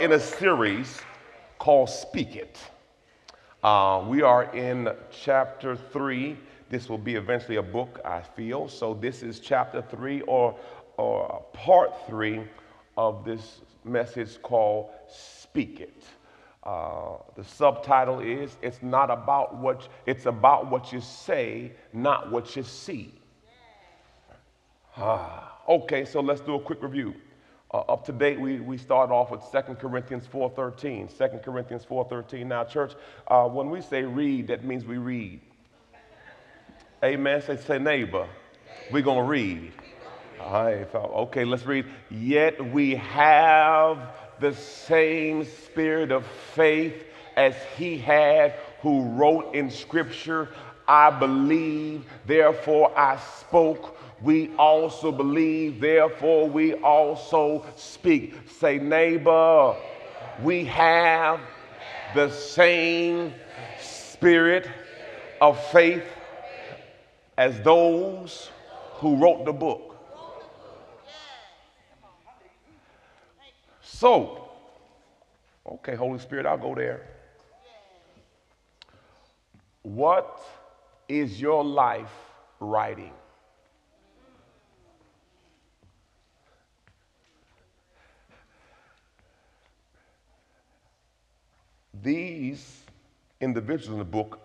In a series called Speak It. Uh, we are in chapter three. This will be eventually a book, I feel. So, this is chapter three or, or part three of this message called Speak It. Uh, the subtitle is It's Not About What, it's about what you say, not what you see. Ah, okay, so let's do a quick review. Uh, up to date, we, we start off with 2 Corinthians 4.13. 2 Corinthians 4.13. Now, church, uh, when we say read, that means we read. Amen. Say, say neighbor. We're going to read. All right, okay, let's read. Yet we have the same spirit of faith as he had who wrote in scripture, I believe, therefore I spoke we also believe, therefore we also speak. Say, neighbor, we have the same spirit of faith as those who wrote the book. So, okay, Holy Spirit, I'll go there. What is your life writing? These individuals in the book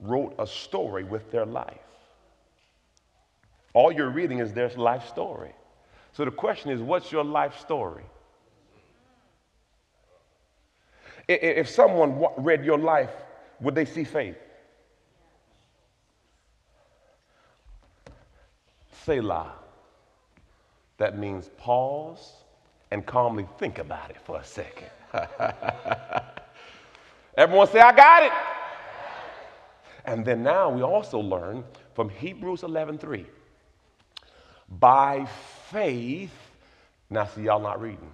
wrote a story with their life. All you're reading is their life story. So the question is, what's your life story? If someone read your life, would they see faith? Selah. That means pause and calmly think about it for a second. Everyone say, I got it. And then now we also learn from Hebrews 11:3. By faith, now see y'all not reading.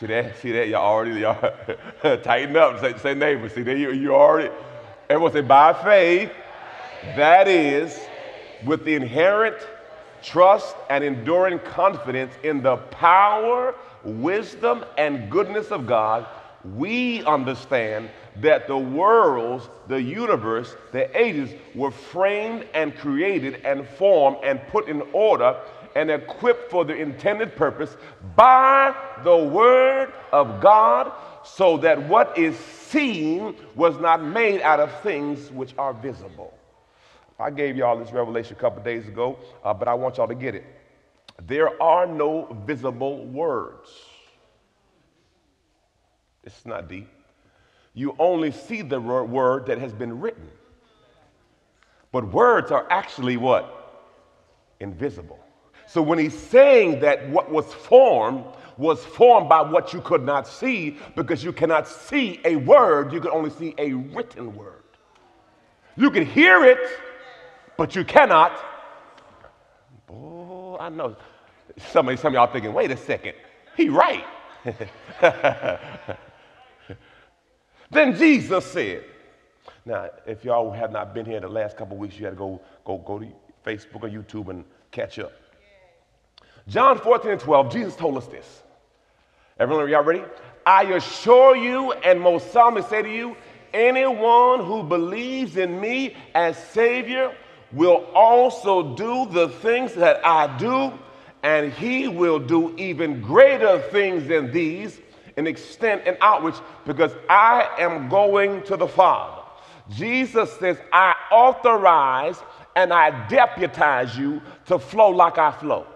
See that? See that? Y'all already y'all tighten up. Say, say neighbor. See that? You, you already. Everyone say by faith. That is with the inherent trust and enduring confidence in the power, wisdom, and goodness of God we understand that the worlds, the universe, the ages were framed and created and formed and put in order and equipped for the intended purpose by the word of God, so that what is seen was not made out of things which are visible. I gave y'all this revelation a couple days ago, uh, but I want y'all to get it. There are no visible words. It's not deep. You only see the word that has been written. But words are actually what? Invisible. So when he's saying that what was formed was formed by what you could not see, because you cannot see a word, you can only see a written word. You can hear it, but you cannot. Oh, I know. Some of, some of y'all thinking, wait a second, he right. Then Jesus said, now, if y'all have not been here the last couple weeks, you had to go, go, go to Facebook or YouTube and catch up. John 14 and 12, Jesus told us this. Everyone, y'all ready? I assure you and most solemnly say to you, anyone who believes in me as Savior will also do the things that I do, and he will do even greater things than these in extent and outreach because I am going to the Father. Jesus says, I authorize and I deputize you to flow like I flow.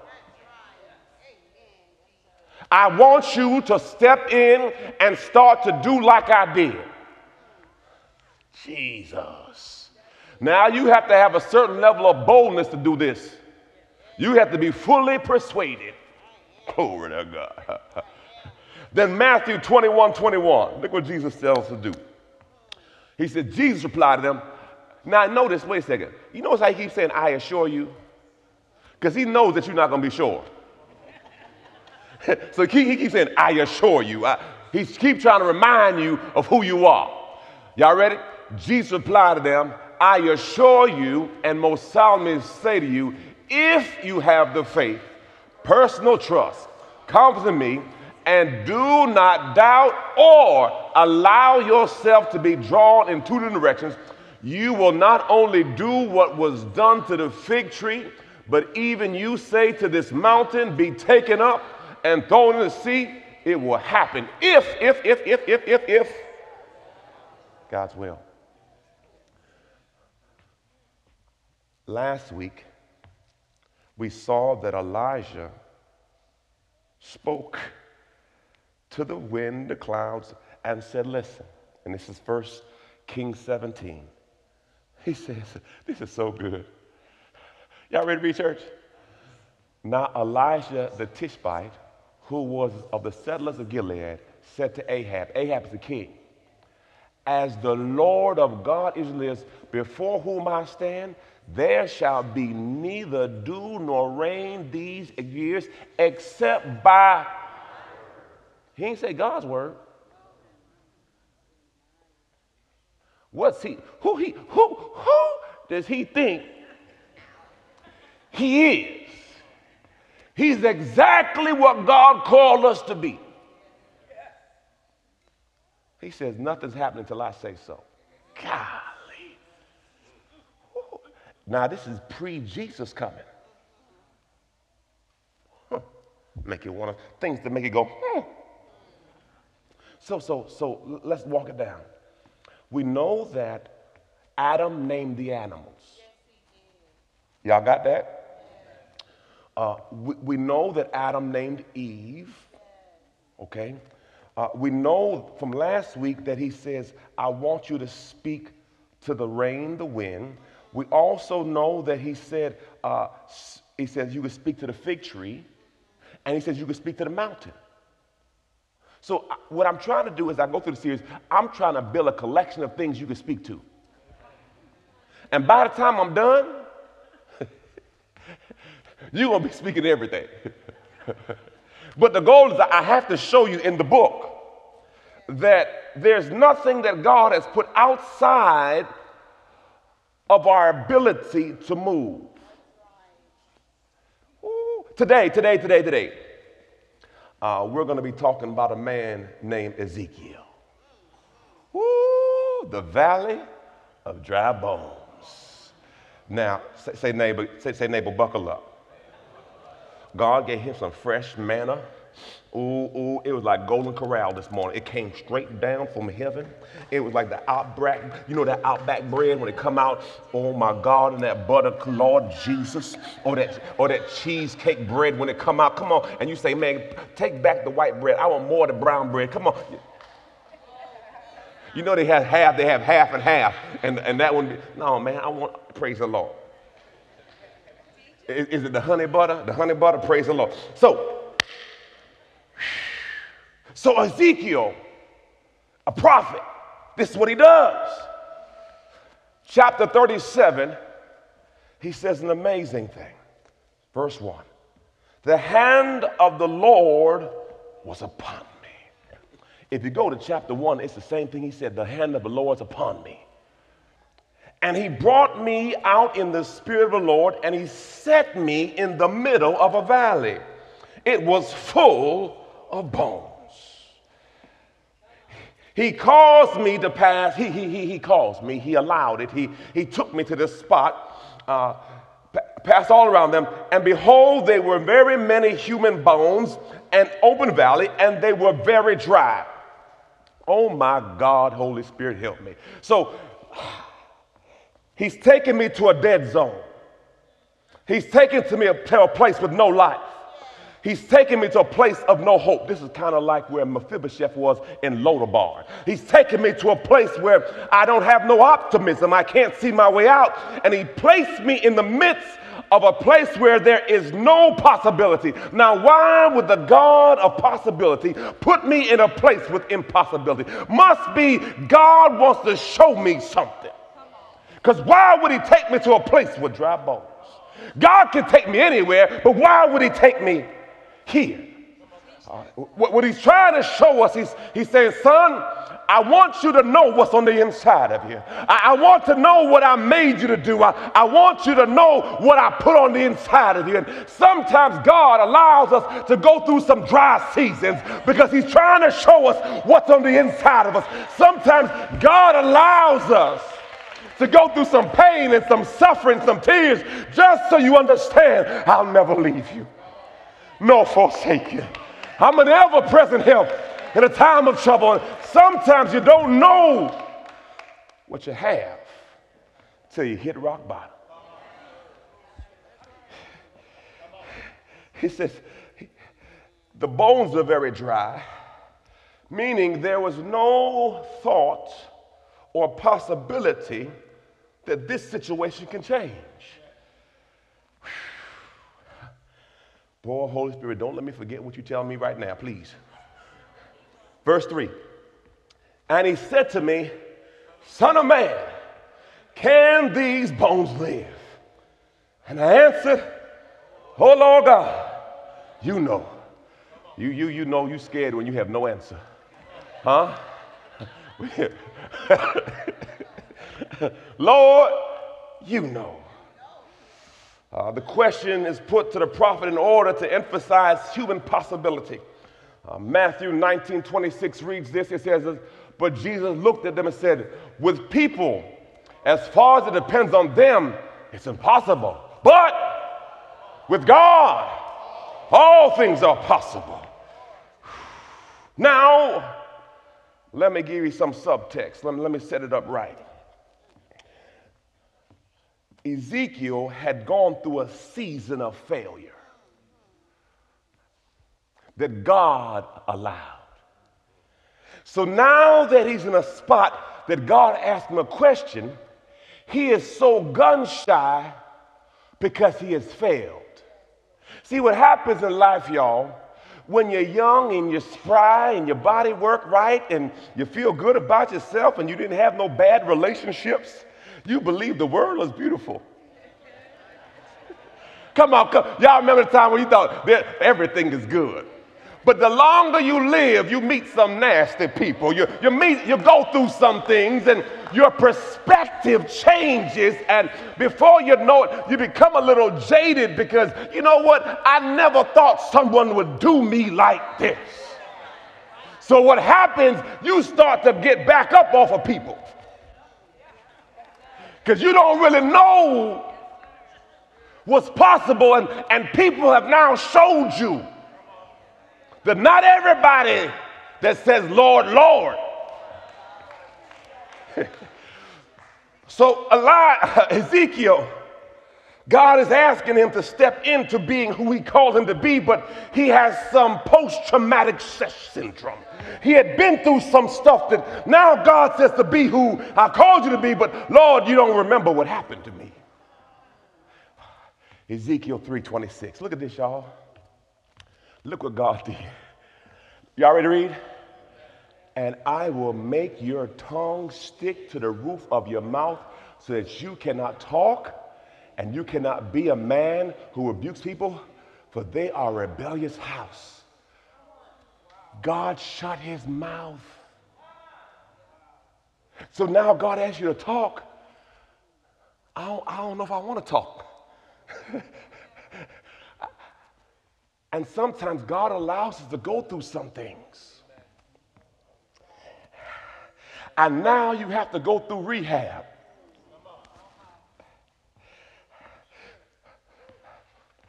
I want you to step in and start to do like I did. Jesus. Now you have to have a certain level of boldness to do this. You have to be fully persuaded. Glory to God. Then Matthew 21 21. Look what Jesus tells us to do. He said, Jesus replied to them, Now notice, wait a second. You notice how he keeps saying, I assure you? Because he knows that you're not going to be sure. so he, he, keeps saying, I assure you. I, he keeps trying to remind you of who you are. Y'all ready? Jesus replied to them, I assure you and most solemnly say to you, if you have the faith, personal trust, confidence in me, and do not doubt or allow yourself to be drawn in two directions, you will not only do what was done to the fig tree, but even you say to this mountain, be taken up and thrown in the sea, it will happen. If, if, if, if, if, if, if, God's will. Last week, we saw that Elijah spoke to the wind, the clouds, and said, Listen, and this is First Kings 17. He says, This is so good. Y'all ready to read church? Now, Elijah the Tishbite, who was of the settlers of Gilead, said to Ahab, Ahab is the king, As the Lord of God is lives, before whom I stand, there shall be neither dew nor rain these years except by. He ain't say God's word. What's he? Who he? Who? Who does he think he is? He's exactly what God called us to be. He says nothing's happening until I say so. God. Now, this is pre Jesus coming. Huh. Make you want to, things to make you go, hmm. So, so, so let's walk it down. We know that Adam named the animals. Y'all got that? Uh, we, we, know that Adam named Eve. Okay? Uh, we know from last week that he says, I want you to speak to the rain, the wind, we also know that he said, uh, he says you can speak to the fig tree, and he says you can speak to the mountain. So uh, what I'm trying to do is I go through the series, I'm trying to build a collection of things you can speak to. And by the time I'm done, you're going to be speaking everything. but the goal is I have to show you in the book that there's nothing that God has put outside of our ability to move. Ooh, today, today, today, today, uh, we're going to be talking about a man named Ezekiel. Ooh, the valley of dry bones. Now, say, say neighbor, say, say neighbor, buckle up. God gave him some fresh manna Ooh, ooh, it was like Golden Corral this morning. It came straight down from heaven. It was like the outback, you know that outback bread when it come out, oh my God, and that butter, Lord Jesus, or that or that cheesecake bread when it come out. Come on, and you say, man, take back the white bread. I want more of the brown bread. Come on. You know they have half, they have half and half. And, and that one, no, man, I want, praise the Lord. Is, is it the honey butter? The honey butter, praise the Lord. So so Ezekiel, a prophet, this is what he does. Chapter 37, he says an amazing thing. Verse 1 The hand of the Lord was upon me. If you go to chapter 1, it's the same thing he said the hand of the Lord is upon me. And he brought me out in the spirit of the Lord, and he set me in the middle of a valley. It was full of bones. He caused me to pass. He, he, he, he caused me. He allowed it. He, he took me to this spot, uh, passed all around them, and behold, they were very many human bones, and open valley, and they were very dry. Oh my God, Holy Spirit, help me. So he's taken me to a dead zone. He's taken to me to a place with no life. He's taking me to a place of no hope. This is kind of like where Mephibosheth was in Lodabar. He's taking me to a place where I don't have no optimism. I can't see my way out. And he placed me in the midst of a place where there is no possibility. Now, why would the God of possibility put me in a place with impossibility? Must be God wants to show me something. Because why would he take me to a place with dry bones? God can take me anywhere, but why would he take me here. Uh, what, what, he's trying to show us, he's, he's saying, son, I want you to know what's on the inside of you. I, I want to know what I made you to do. I, I want you to know what I put on the inside of you. And sometimes God allows us to go through some dry seasons because He's trying to show us what's on the inside of us. Sometimes God allows us to go through some pain and some suffering, some tears, just so you understand I'll never leave you nor forsake you. I'm an ever present help in a time of trouble. Sometimes you don't know what you have till you hit rock bottom. He says, the bones are very dry, meaning there was no thought or possibility that this situation can change. Boy, Holy Spirit, don't let me forget what you're telling me right now, please. Verse 3 And he said to me, Son of man, can these bones live? And I answered, Oh Lord God, you know. You, you, you know you scared when you have no answer. Huh? Lord, you know. Uh, the question is put to the prophet in order to emphasize human possibility. Uh, Matthew 19 26 reads this. It says, But Jesus looked at them and said, With people, as far as it depends on them, it's impossible. But with God, all things are possible. Now, let me give you some subtext. Let me, let me set it up right. Ezekiel had gone through a season of failure that God allowed. So now that he's in a spot that God asked him a question, he is so gun shy because he has failed. See what happens in life, y'all, when you're young and you're spry and your body work right and you feel good about yourself and you didn't have no bad relationships, you believe the world is beautiful. Come on, come. Y'all remember the time when you thought that everything is good. But the longer you live, you meet some nasty people. You, you, meet, you go through some things and your perspective changes. And before you know it, you become a little jaded because you know what? I never thought someone would do me like this. So what happens, you start to get back up off of people because you don't really know what's possible, and, and people have now showed you that not everybody that says, Lord, Lord. so, Eli- Ezekiel, God is asking him to step into being who he called him to be, but he has some post traumatic stress syndrome. He had been through some stuff that now God says to be who I called you to be, but Lord, you don't remember what happened to me. Ezekiel 3:26. Look at this, y'all. Look what God did. Y'all ready to read? And I will make your tongue stick to the roof of your mouth so that you cannot talk and you cannot be a man who rebukes people, for they are a rebellious house. God shut his mouth. So now God asks you to talk. I don't, I don't know if I want to talk. and sometimes God allows us to go through some things. And now you have to go through rehab.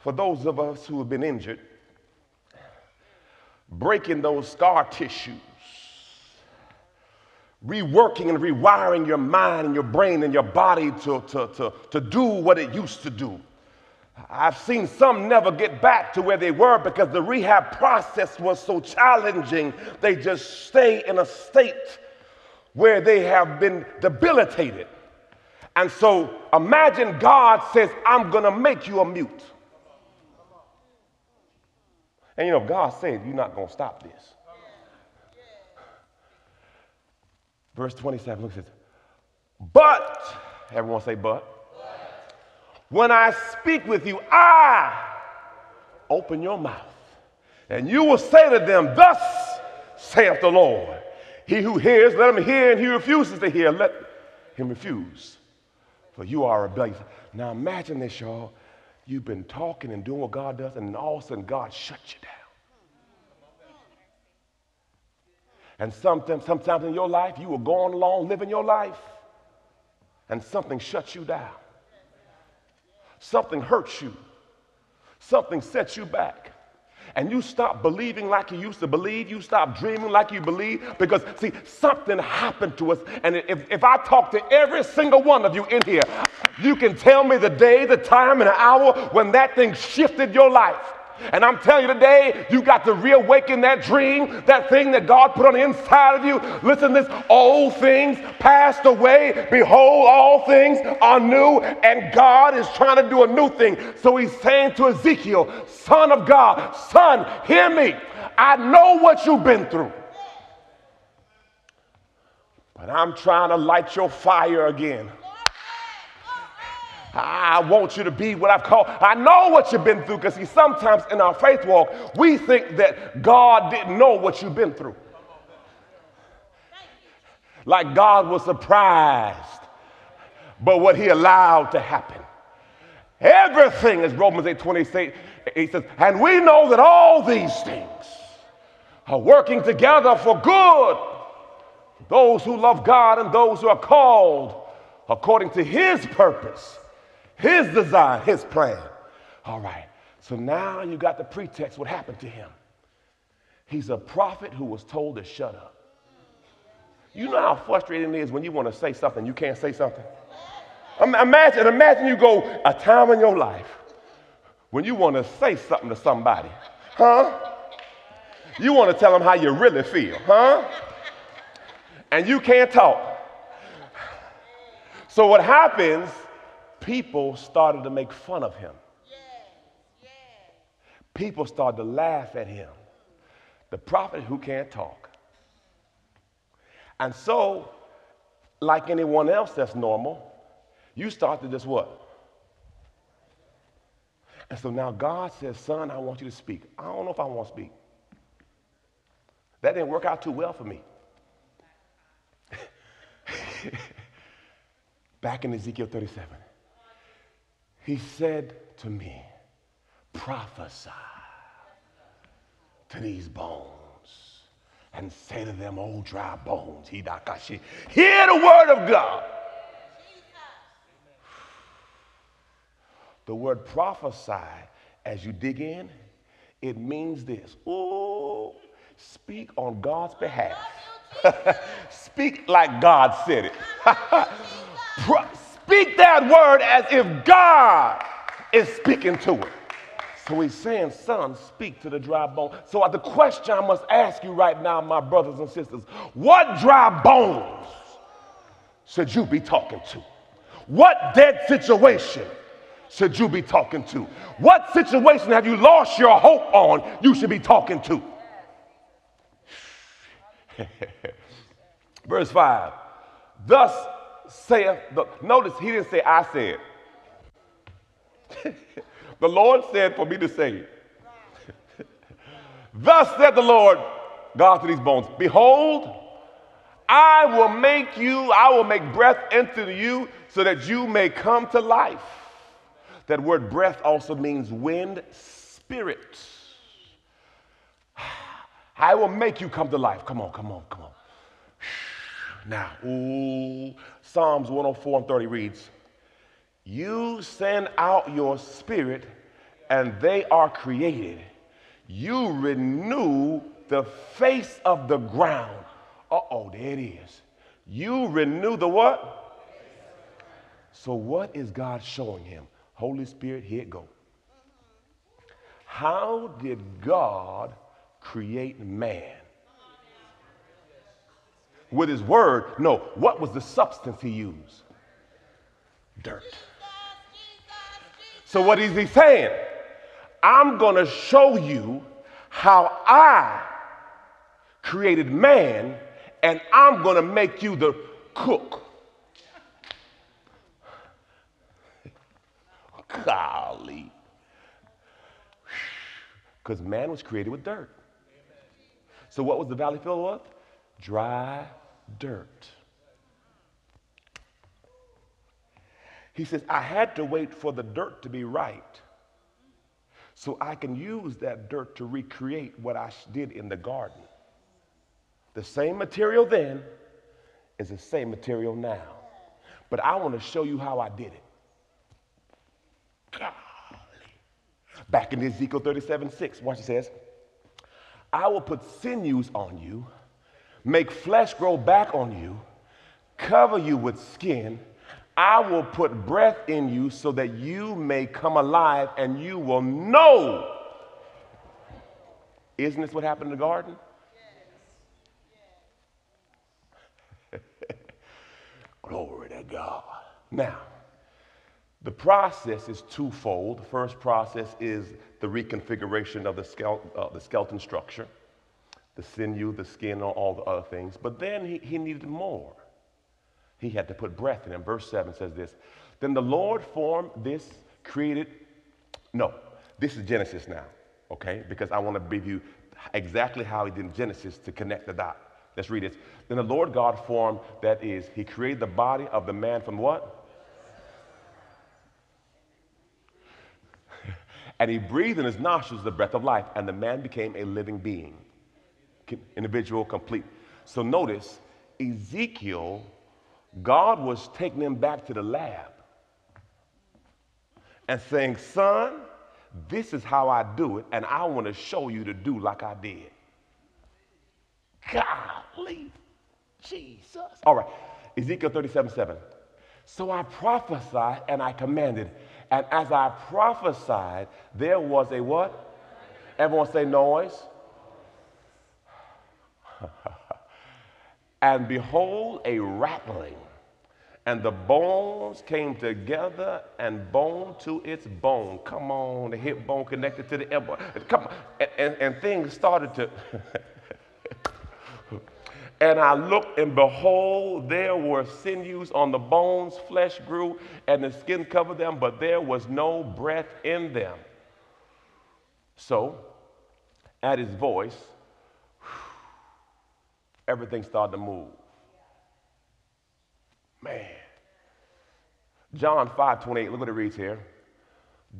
For those of us who have been injured, breaking those scar tissues, reworking and rewiring your mind and your brain and your body to, to, to, to do what it used to do. I've seen some never get back to where they were because the rehab process was so challenging. They just stay in a state where they have been debilitated. And so imagine God says, I'm going to make you a mute. And you know, God said, You're not going to stop this. Verse 27, look at this. But, everyone say, but. When I speak with you, I open your mouth, and you will say to them, Thus saith the Lord. He who hears, let him hear, and he refuses to hear, let him refuse. For you are rebellious. Now imagine this, y'all. You've been talking and doing what God does, and all of a sudden God shuts you down. And sometimes, sometimes in your life, you were going along living your life, and something shuts you down. Something hurts you. Something sets you back and you stop believing like you used to believe, you stop dreaming like you believe, because see, something happened to us. And if, if I talk to every single one of you in here, you can tell me the day, the time, and the hour when that thing shifted your life. And I'm telling you today, you got to reawaken that dream, that thing that God put on the inside of you. Listen, this old things passed away. Behold, all things are new, and God is trying to do a new thing. So he's saying to Ezekiel, Son of God, son, hear me. I know what you've been through. But I'm trying to light your fire again. I want you to be what I've called. I know what you've been through because, see, sometimes in our faith walk, we think that God didn't know what you've been through. Like God was surprised but what he allowed to happen. Everything, as Romans 8 28, he says, and we know that all these things are working together for good. Those who love God and those who are called according to his purpose his design, his plan. All right. So now you got the pretext. What happened to him? He's a prophet who was told to shut up. You know how frustrating it is when you want to say something, you can't say something? Imagine, imagine you go a time in your life when you want to say something to somebody, huh? You want to tell them how you really feel, huh? And you can't talk. So what happens people started to make fun of him. People started to laugh at him. The prophet who can't talk. And so, like anyone else that's normal, you start to just what? And so now God says, Son, I want you to speak. I don't know if I want to speak. That didn't work out too well for me. Back in Ezekiel 37. He said to me, prophesy to these bones and say to them, old dry bones, hidakashi, hear the word of God. The word prophesy, as you dig in, it means this. Oh, speak on God's behalf. speak like God said it. Speak that word as if God is speaking to it. So he's saying, Son, speak to the dry bone. So uh, the question I must ask you right now, my brothers and sisters, what dry bones should you be talking to? What dead situation should you be talking to? What situation have you lost your hope on you should be talking to? Verse 5 Thus saith the, notice he didn't say I said. the Lord said for me to say. Thus said the Lord God to these bones, Behold, I will make you, I will make breath into you so that you may come to life. That word breath also means wind, spirit. I will make you come to life. Come on, come on, come on. Now, ooh, Psalms 104 and 30 reads, You send out your spirit, and they are created. You renew the face of the ground. Uh oh, there it is. You renew the what? So, what is God showing him? Holy Spirit, here it go. How did God create man? With his word. No, what was the substance he used? Dirt. So, what is he saying? I'm going to show you how I created man, and I'm going to make you the cook. Golly. Because man was created with dirt. So, what was the valley filled with? dry dirt. He says, I had to wait for the dirt to be right so I can use that dirt to recreate what I did in the garden. The same material then is the same material now. But I want to show you how I did it. Golly. Back in Ezekiel 37 6, watch it says, I will put sinews on you, make flesh grow back on you, cover you with skin. I will put breath in you so that you may come alive and you will know. Isn't this what happened in the garden? Glory to God. Now, the process is twofold. The first process is the reconfiguration of the, uh, the skeleton structure, the sinew, the skin, all the other things. But then he, he needed more. He had to put breath in him. Verse 7 says this Then the Lord formed this, created. No, this is Genesis now, okay? Because I want to give you exactly how he did Genesis to connect the dot. Let's read it. Then the Lord God formed, that is, he created the body of the man from what? and he breathed in his nostrils the breath of life, and the man became a living being, individual, complete. So notice, Ezekiel, God was taking him back to the lab and saying, Son, this is how I do it, and I want to show you to do like I did. Golly, Jesus. All right, Ezekiel 37 7. So I prophesied and I commanded. And as I prophesied, there was a what? Everyone say noise. And behold, a rattling. And the bones came together and bone to its bone. Come on, the hip bone connected to the elbow. Come on. And, and, and things started to. And I looked, and behold, there were sinews on the bones, flesh grew, and the skin covered them, but there was no breath in them. So, at his voice, everything started to move. Man. John 5 28, look what it reads here.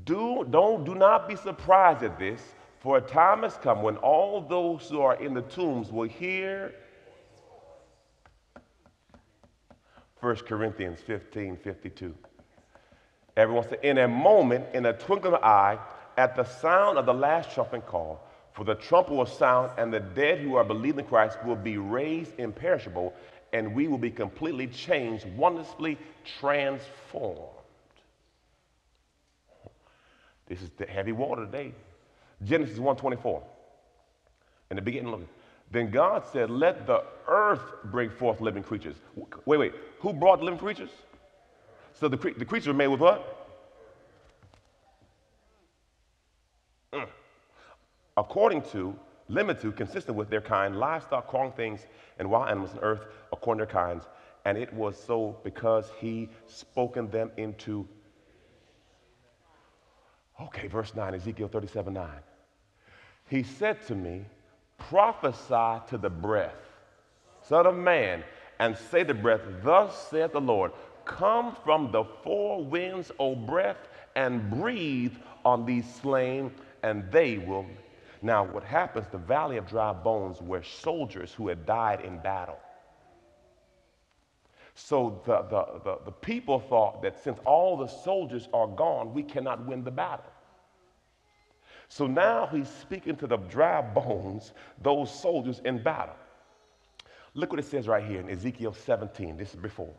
Do, don't, do not be surprised at this, for a time has come when all those who are in the tombs will hear 1 Corinthians 15 52. Everyone said, In a moment, in a twinkling of an eye, at the sound of the last trumpet call, for the trumpet will sound, and the dead who are believing in Christ will be raised imperishable, and we will be completely changed, wonderfully transformed. This is the heavy water today. Genesis 1:24. In the beginning, look. Then God said, Let the earth bring forth living creatures. Wait, wait. Who brought the living creatures? So the, the creatures were made with what? According to, limited to, consistent with their kind, livestock, crawling things, and wild animals in earth according to their kinds. And it was so because he spoken them into. Okay, verse 9, Ezekiel 37 9. He said to me, prophesy to the breath, Son of man, and say to breath, Thus saith the Lord, Come from the four winds, O breath, and breathe on these slain, and they will. Now, what happens, the valley of dry bones were soldiers who had died in battle. So the, the, the, the people thought that since all the soldiers are gone, we cannot win the battle. So now he's speaking to the dry bones, those soldiers in battle. Look what it says right here in Ezekiel 17. This is before.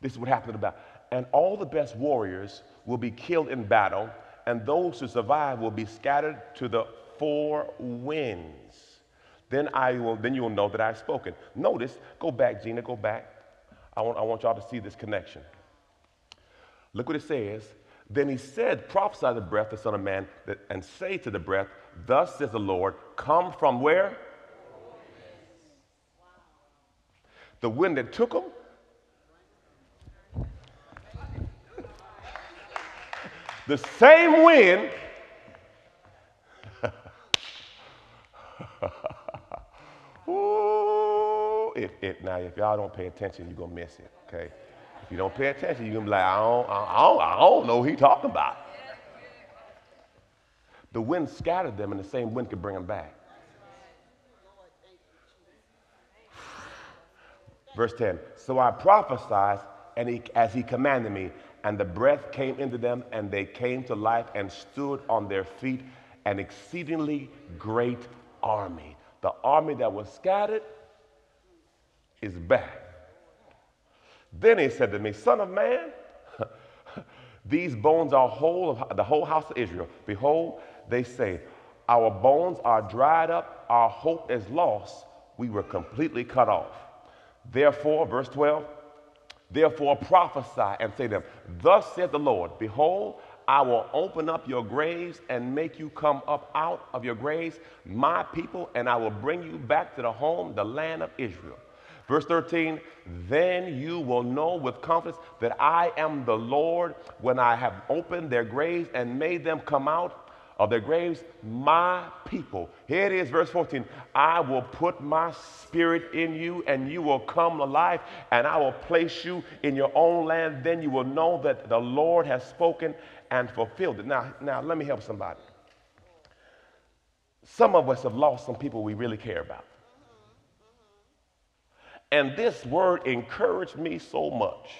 This is what happened in the battle. And all the best warriors will be killed in battle, and those who survive will be scattered to the four winds. Then I will, then you will know that I've spoken. Notice, go back, Gina, go back. I want, I want y'all to see this connection. Look what it says. Then he said, Prophesy the breath, the Son of Man, that, and say to the breath, Thus says the Lord, come from where? The wind that took them? the same wind Ooh, Now, if y'all don't pay attention, you're going to miss it, okay? If you don't pay attention, you're going to be like, I don't, I, don't, I don't know what he's talking about. The wind scattered them, and the same wind could bring them back. Verse 10 So I prophesied and he, as he commanded me, and the breath came into them, and they came to life and stood on their feet, an exceedingly great army. The army that was scattered is back. Then he said to me, Son of man, these bones are whole of the whole house of Israel. Behold, they say, Our bones are dried up, our hope is lost, we were completely cut off. Therefore, verse 12, therefore prophesy and say to them, Thus saith the Lord, Behold, I will open up your graves and make you come up out of your graves, my people, and I will bring you back to the home, the land of Israel. Verse 13, then you will know with confidence that I am the Lord when I have opened their graves and made them come out of their graves, my people. Here it is, verse 14. I will put my spirit in you, and you will come alive, and I will place you in your own land. Then you will know that the Lord has spoken and fulfilled it. Now, now let me help somebody. Some of us have lost some people we really care about. And this word encouraged me so much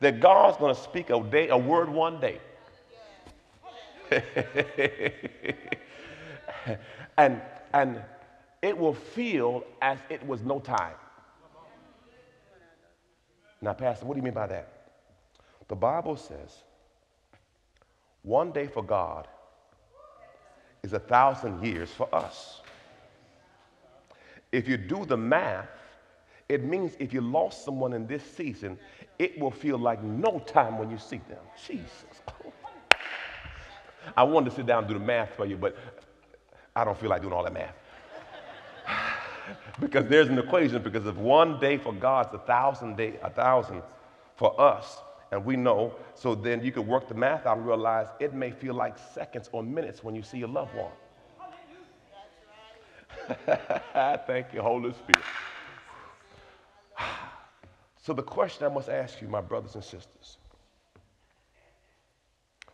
that God's going to speak a day, a word one day and, and it will feel as it was no time. Now, Pastor, what do you mean by that? The Bible says one day for God is a thousand years for us. If you do the math, it means if you lost someone in this season, it will feel like no time when you see them. Jesus. I wanted to sit down and do the math for you, but I don't feel like doing all that math. because there's an equation, because if one day for God's a thousand day, a thousand for us, and we know, so then you can work the math out and realize it may feel like seconds or minutes when you see your loved one. Thank you, Holy Spirit. So, the question I must ask you, my brothers and sisters,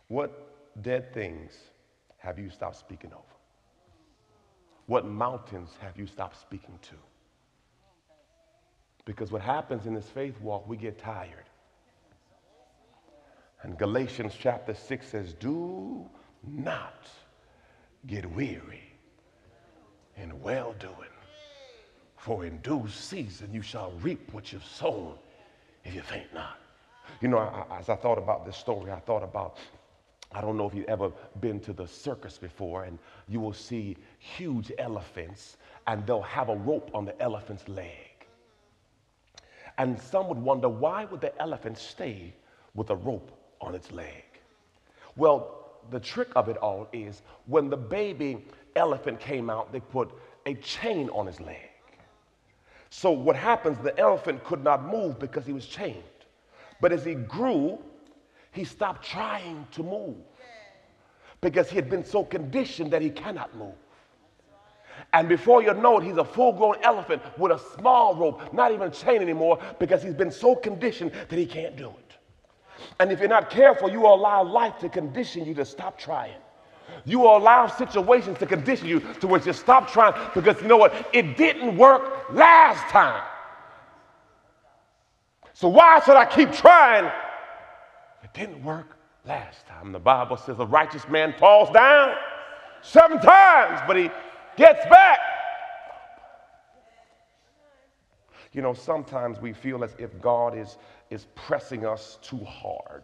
what dead things have you stopped speaking over? What mountains have you stopped speaking to? Because what happens in this faith walk, we get tired. And Galatians chapter 6 says, Do not get weary in well doing, for in due season you shall reap what you've sown if you faint not. You know, I, as I thought about this story, I thought about I don't know if you've ever been to the circus before, and you will see huge elephants, and they'll have a rope on the elephant's leg. And some would wonder why would the elephant stay with a rope on its leg? Well, the trick of it all is when the baby elephant came out, they put a chain on his leg. So what happens, the elephant could not move because he was chained. But as he grew, he stopped trying to move because he had been so conditioned that he cannot move. And before you know it, he's a full grown elephant with a small rope, not even a chain anymore, because he's been so conditioned that he can't do it. And if you're not careful, you allow life to condition you to stop trying. You will allow situations to condition you to where you stop trying because you know what? It didn't work last time. So why should I keep trying it didn't work last time. The Bible says a righteous man falls down seven times, but he gets back. You know, sometimes we feel as if God is, is pressing us too hard.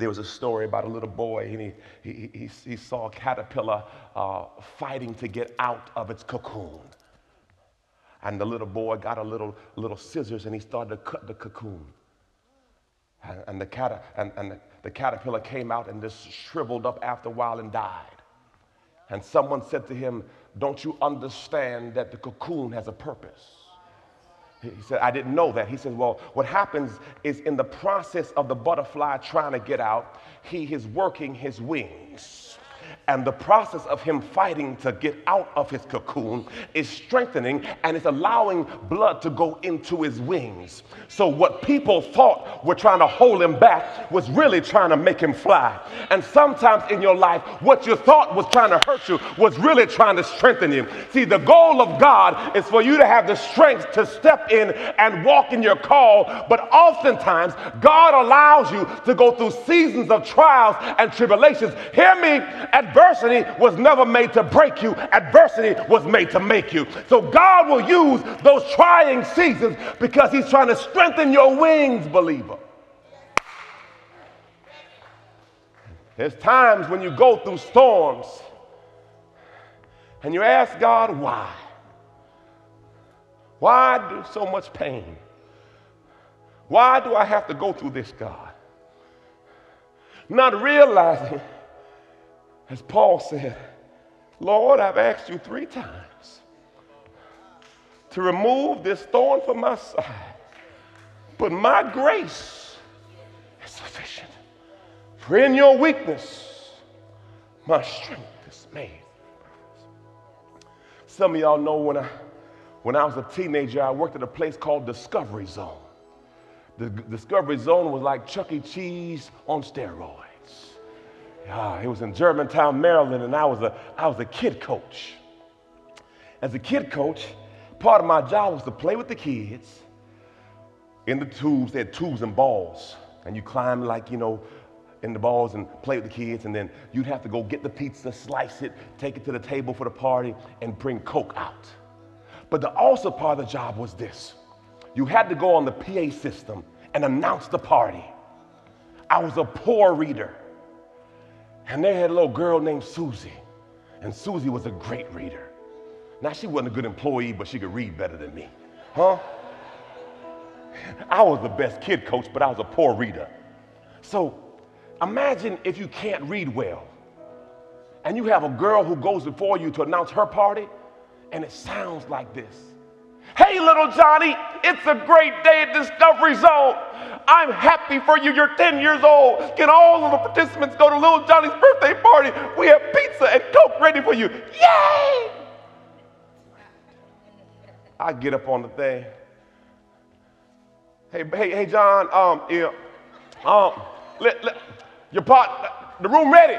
There was a story about a little boy, and he, he, he, he saw a caterpillar uh, fighting to get out of its cocoon. And the little boy got a little, little scissors and he started to cut the cocoon. And, and the, cat, and, and the, the caterpillar came out and just shriveled up after a while and died. And someone said to him, Don't you understand that the cocoon has a purpose? He said, I didn't know that. He said, Well, what happens is in the process of the butterfly trying to get out, he is working his wings. And the process of him fighting to get out of his cocoon is strengthening and it's allowing blood to go into his wings. So, what people thought were trying to hold him back was really trying to make him fly. And sometimes in your life, what you thought was trying to hurt you was really trying to strengthen you. See, the goal of God is for you to have the strength to step in and walk in your call, but oftentimes God allows you to go through seasons of trials and tribulations. Hear me, adversity was never made to break you, adversity was made to make you. So God will use those trying seasons because He's trying to strengthen your wings, believer. There's times when you go through storms and you ask God, why? Why do so much pain? Why do I have to go through this, God? Not realizing, as Paul said, Lord, I've asked you three times to remove this thorn from my side, but my grace is sufficient. For in your weakness, my strength is made. Some of y'all know when I, when I was a teenager, I worked at a place called Discovery Zone. The Discovery Zone was like Chuck E. Cheese on steroids. Ah, it was in Germantown, Maryland, and I was a, I was a kid coach. As a kid coach, part of my job was to play with the kids in the tubes. They had tubes and balls, and you climb like, you know, in the balls and play with the kids, and then you'd have to go get the pizza, slice it, take it to the table for the party, and bring Coke out. But the also part of the job was this you had to go on the PA system and announce the party. I was a poor reader, and they had a little girl named Susie, and Susie was a great reader. Now, she wasn't a good employee, but she could read better than me. Huh? I was the best kid coach, but I was a poor reader. So Imagine if you can't read well and you have a girl who goes before you to announce her party and it sounds like this. Hey, little Johnny, it's a great day at Discovery Zone. I'm happy for you. You're 10 years old. Can all of the participants go to little Johnny's birthday party? We have pizza and Coke ready for you. Yay! I get up on the thing. Hey, hey, hey, John, um, yeah, um, let, let, your pot, the room ready.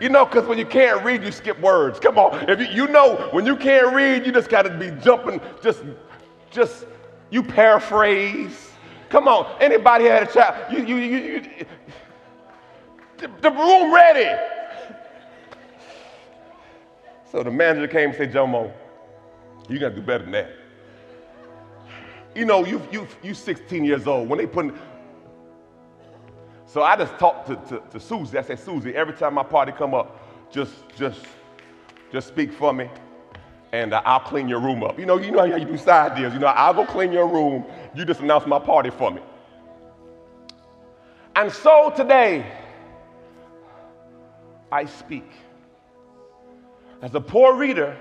You know, because when you can't read, you skip words. Come on. If you, you know when you can't read, you just got to be jumping, just, just, you paraphrase. Come on. Anybody had a child? You, you, you, you the, the room ready. So the manager came and said, Jomo, you got to do better than that. You know, you, you, you 16 years old. When they put, so I just talked to, to, to Susie. I said, Susie, every time my party come up, just, just, just speak for me, and uh, I'll clean your room up. You know, you know how you do side deals. You know, I'll go clean your room. You just announce my party for me. And so today, I speak. As a poor reader,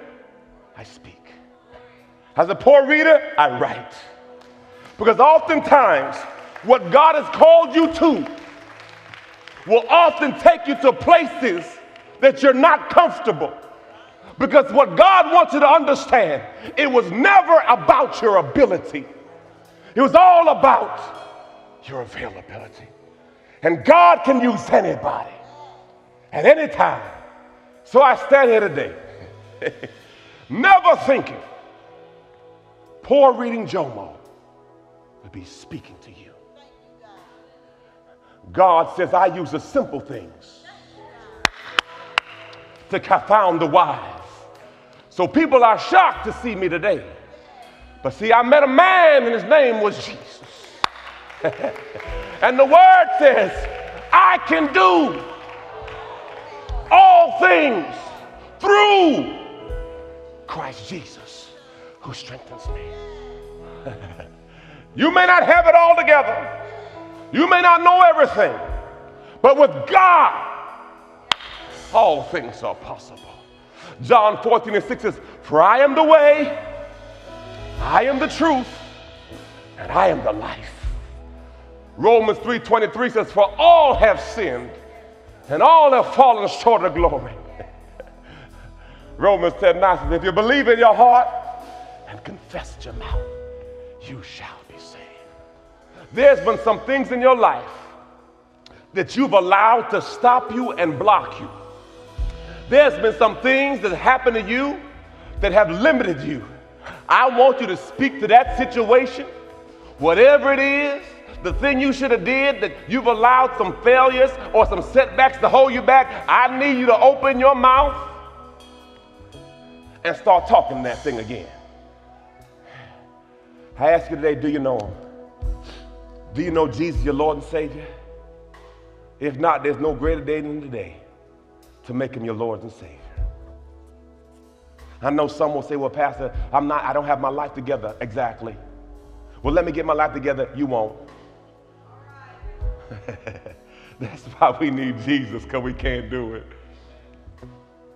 I speak. As a poor reader, I write. Because oftentimes, what God has called you to will often take you to places that you're not comfortable. Because what God wants you to understand, it was never about your ability, it was all about your availability. And God can use anybody at any time. So I stand here today, never thinking poor reading Jomo would be speaking to you. God says, I use the simple things to confound the wise. So people are shocked to see me today. But see, I met a man and his name was Jesus. and the word says, I can do all things through Christ Jesus who strengthens me. you may not have it all together. You may not know everything, but with God, all things are possible. John 14 and 6 says, For I am the way, I am the truth, and I am the life. Romans 3:23 says, For all have sinned and all have fallen short of glory. Romans 10 9 says, If you believe in your heart and confess your mouth, you shall be saved. There's been some things in your life that you've allowed to stop you and block you. There's been some things that happened to you that have limited you. I want you to speak to that situation, whatever it is, the thing you should have did that you've allowed some failures or some setbacks to hold you back. I need you to open your mouth and start talking that thing again. I ask you today, do you know him? Do you know Jesus, your Lord and Savior? If not, there's no greater day than today to make him your Lord and Savior. I know some will say, well, Pastor, I'm not, I don't have my life together. Exactly. Well, let me get my life together. You won't. That's why we need Jesus, because we can't do it.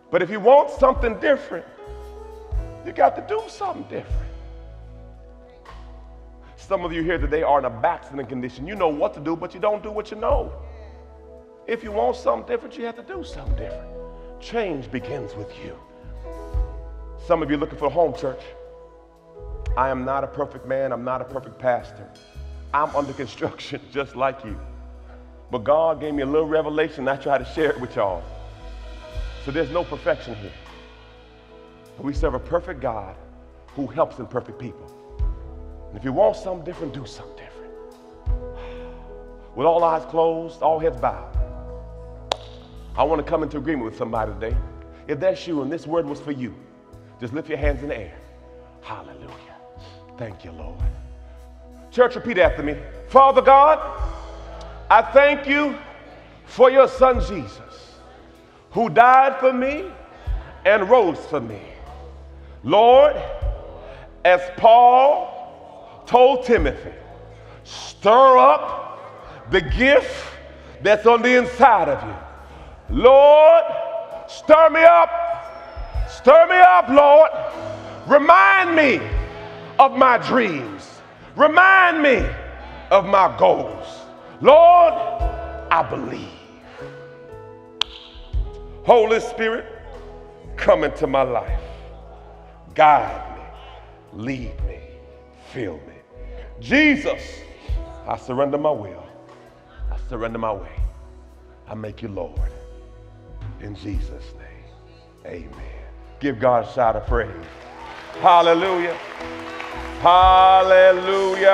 But if you want something different, you got to do something different. Some of you here today are in a backsliding condition. You know what to do, but you don't do what you know. If you want something different, you have to do something different. Change begins with you. Some of you looking for a home church. I am not a perfect man. I'm not a perfect pastor. I'm under construction just like you. But God gave me a little revelation. I try to share it with y'all. So there's no perfection here. But we serve a perfect God who helps imperfect people. And if you want something different, do something different. With all eyes closed, all heads bowed. I want to come into agreement with somebody today. If that's you and this word was for you, just lift your hands in the air. Hallelujah. Thank you, Lord. Church, repeat after me. Father God, I thank you for your son Jesus, who died for me and rose for me. Lord, as Paul told Timothy, stir up the gift that's on the inside of you. Lord, stir me up. Stir me up, Lord. Remind me of my dreams. Remind me of my goals. Lord, I believe. Holy Spirit, come into my life. Guide me, lead me, fill me. Jesus, I surrender my will. I surrender my way. I make you Lord. In Jesus' name, amen. Give God a shout of praise. Hallelujah. Hallelujah.